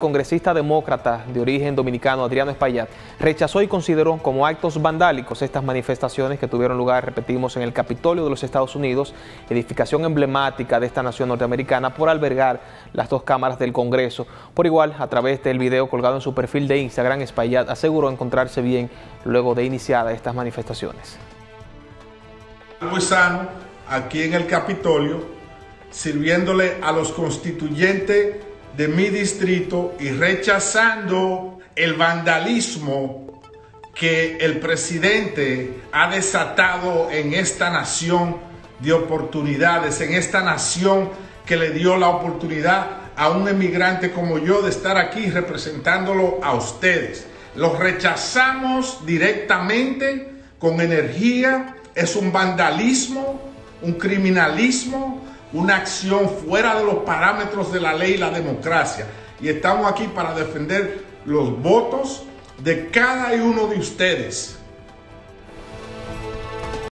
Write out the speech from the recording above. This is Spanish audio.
congresista demócrata de origen dominicano Adriano Espaillat rechazó y consideró como actos vandálicos estas manifestaciones que tuvieron lugar, repetimos, en el Capitolio de los Estados Unidos, edificación emblemática de esta nación norteamericana, por albergar las dos cámaras del Congreso. Por igual, a través del video colgado en su perfil de Instagram, Espaillat aseguró encontrarse bien luego de iniciadas estas manifestaciones. Muy sano aquí en el Capitolio, sirviéndole a los constituyentes de mi distrito y rechazando el vandalismo que el presidente ha desatado en esta nación de oportunidades, en esta nación que le dio la oportunidad a un emigrante como yo de estar aquí representándolo a ustedes. Los rechazamos directamente, con energía, es un vandalismo, un criminalismo, una acción fuera de los parámetros de la ley y la democracia. Y estamos aquí para defender los votos de cada uno de ustedes